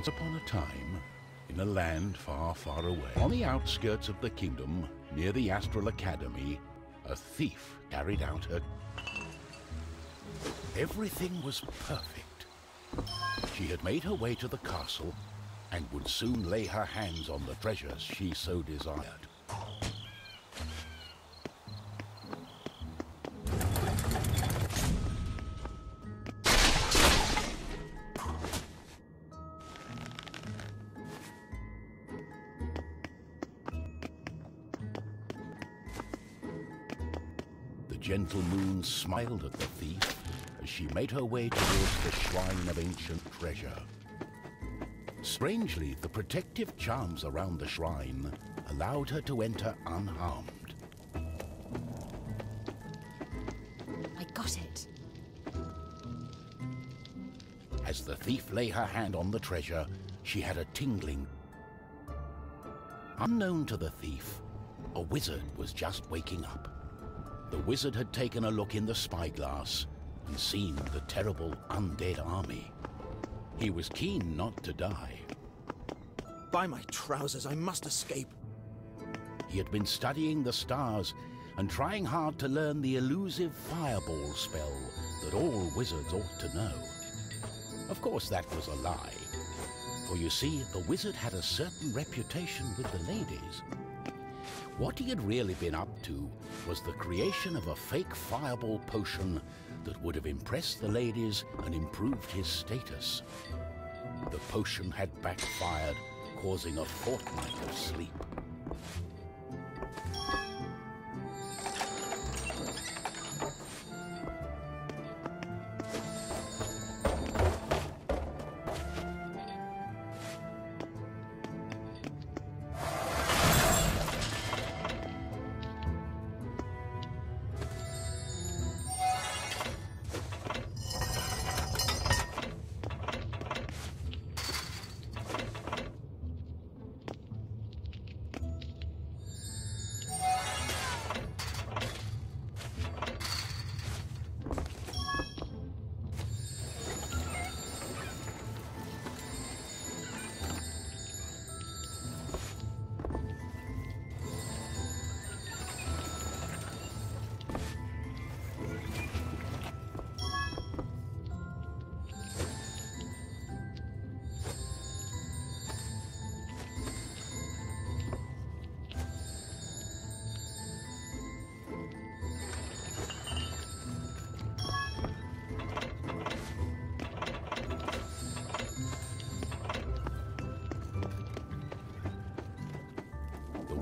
Once upon a time, in a land far, far away, on the outskirts of the kingdom, near the Astral Academy, a thief carried out her... Everything was perfect. She had made her way to the castle and would soon lay her hands on the treasures she so desired. Smiled at the thief as she made her way towards the shrine of ancient treasure. Strangely, the protective charms around the shrine allowed her to enter unharmed. I got it. As the thief lay her hand on the treasure, she had a tingling. Unknown to the thief, a wizard was just waking up. The wizard had taken a look in the spyglass and seen the terrible undead army. He was keen not to die. By my trousers, I must escape. He had been studying the stars and trying hard to learn the elusive fireball spell that all wizards ought to know. Of course, that was a lie. For you see, the wizard had a certain reputation with the ladies. What he had really been up to was the creation of a fake fireball potion that would have impressed the ladies and improved his status. The potion had backfired, causing a fortnight of sleep.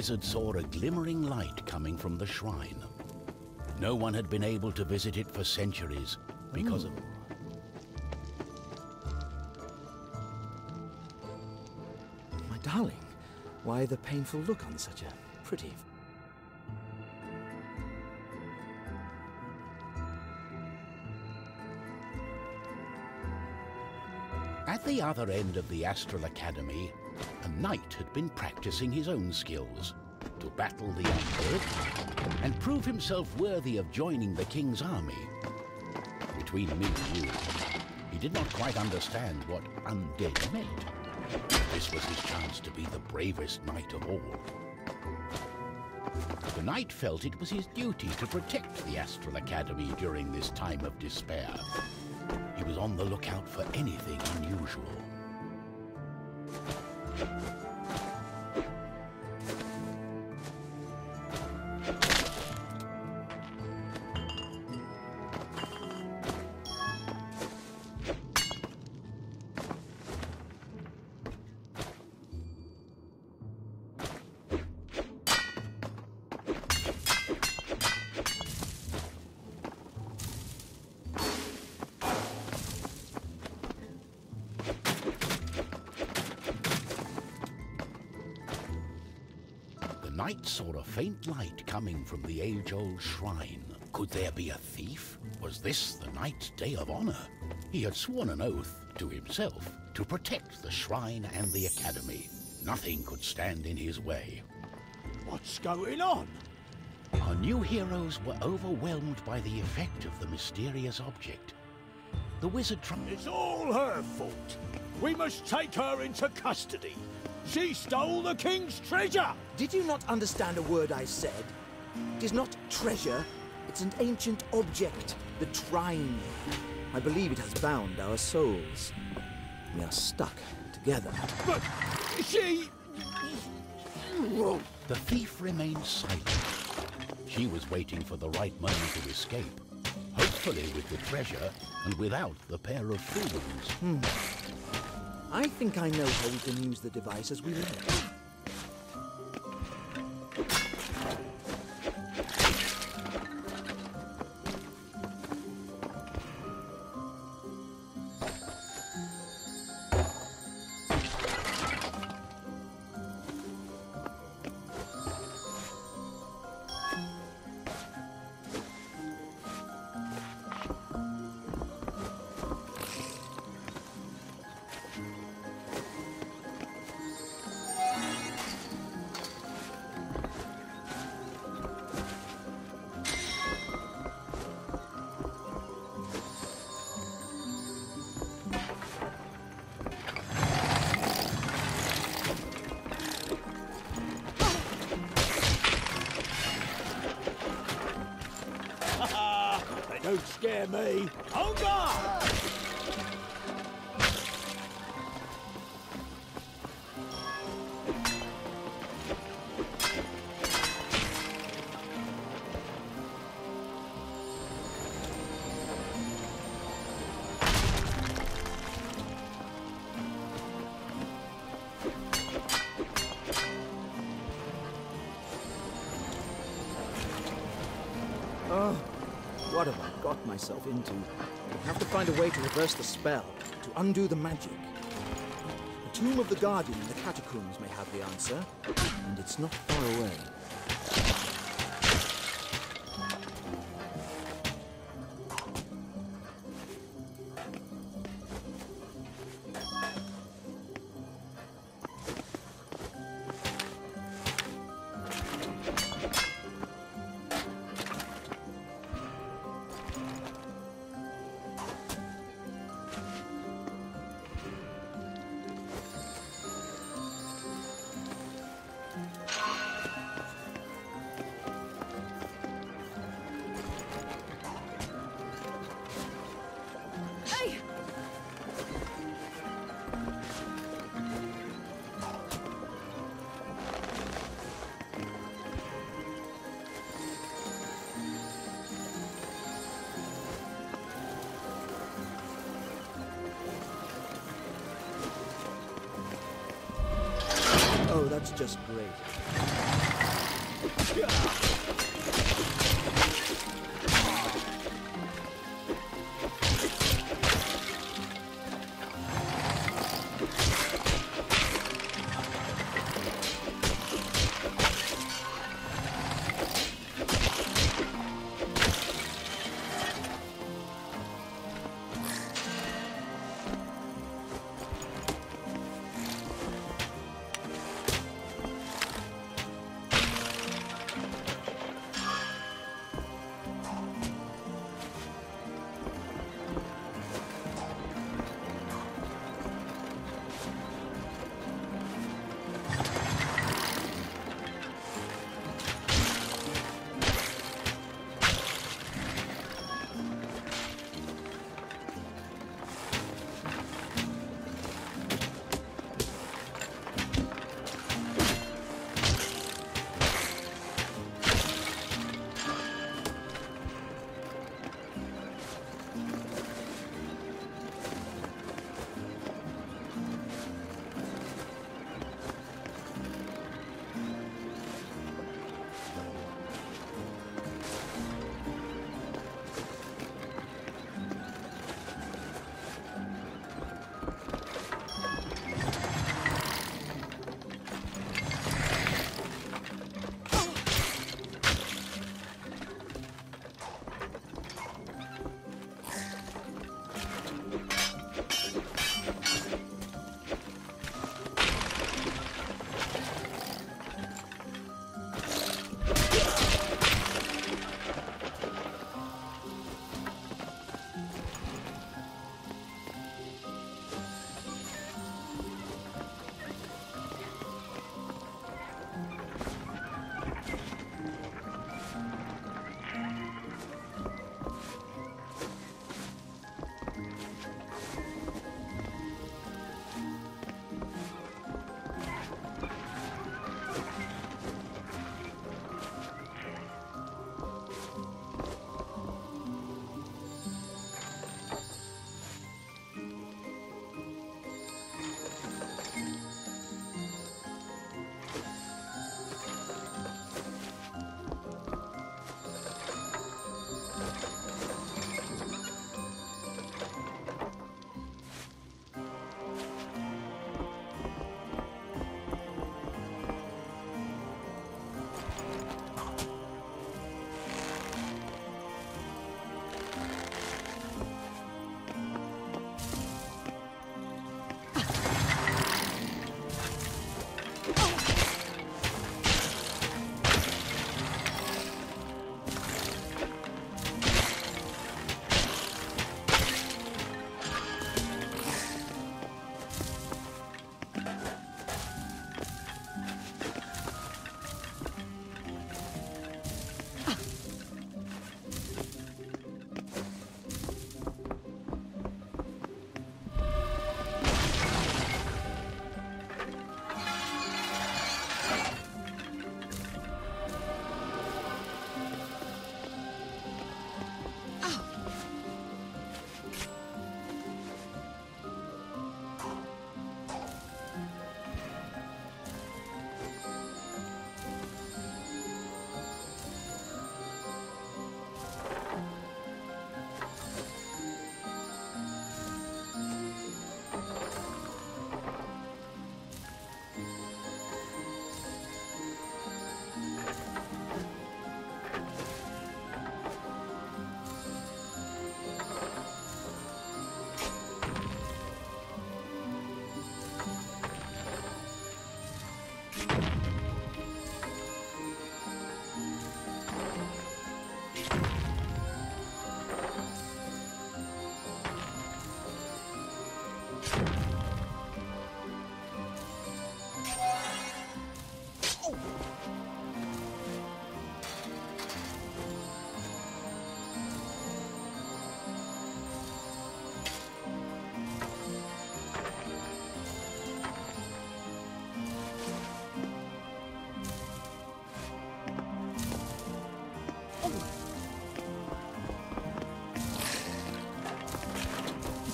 Wizard saw a glimmering light coming from the shrine. No one had been able to visit it for centuries because of... Oh. My darling, why the painful look on such a pretty... At the other end of the Astral Academy, a knight had been practicing his own skills to battle the undead and prove himself worthy of joining the king's army. Between me and you, he did not quite understand what undead meant. This was his chance to be the bravest knight of all. The knight felt it was his duty to protect the Astral Academy during this time of despair. He was on the lookout for anything unusual. Knight saw a faint light coming from the age-old shrine. Could there be a thief? Was this the knight's day of honor? He had sworn an oath to himself to protect the shrine and the academy. Nothing could stand in his way. What's going on? Our new heroes were overwhelmed by the effect of the mysterious object. The wizard tried. It's all her fault. We must take her into custody. She stole the king's treasure! Did you not understand a word I said? It is not treasure, it's an ancient object, the trine. I believe it has bound our souls. We are stuck together. But she... The thief remained silent. She was waiting for the right moment to escape, hopefully with the treasure and without the pair of fools. Hmm. I think I know how we can use the device as we learn. Me. Myself into? I have to find a way to reverse the spell, to undo the magic. The Tomb of the Guardian in the catacombs may have the answer, and it's not far away. Oh, that's just great.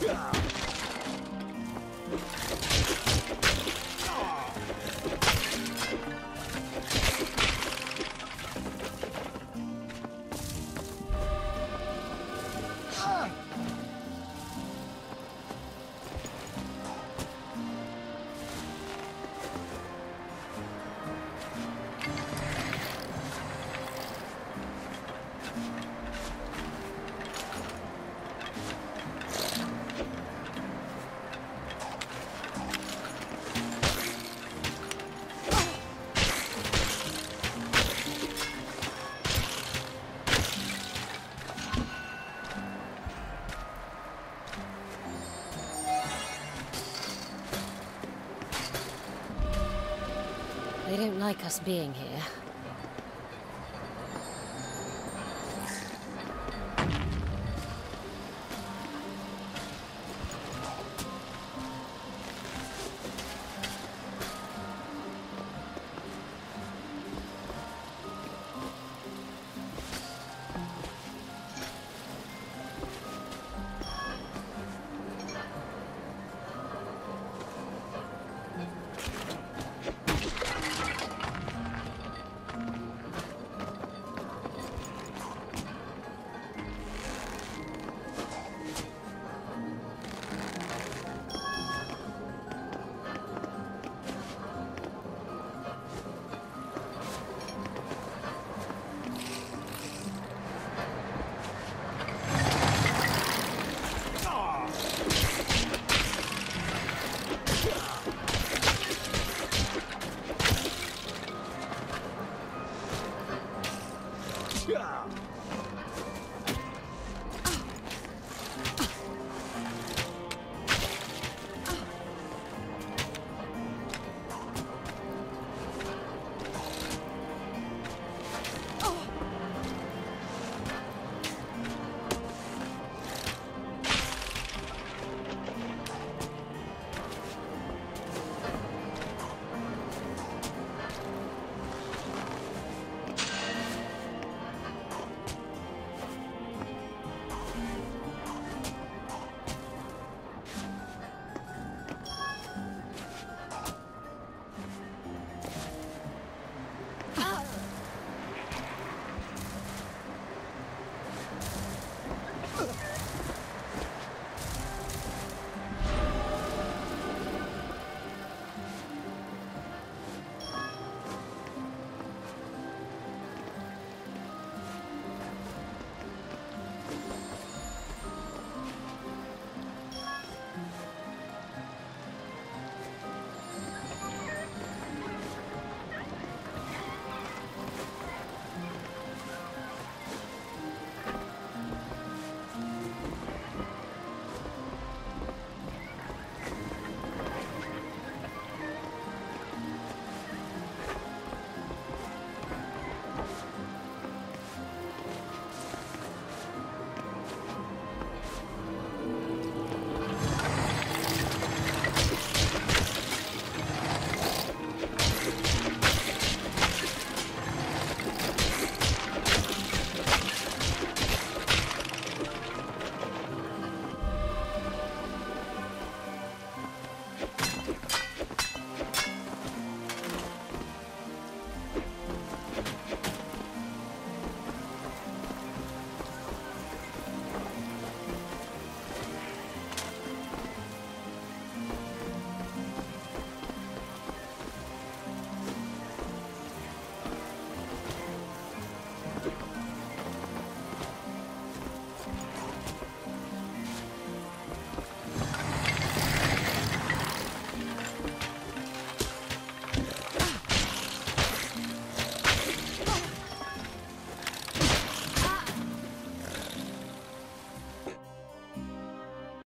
They like us being here.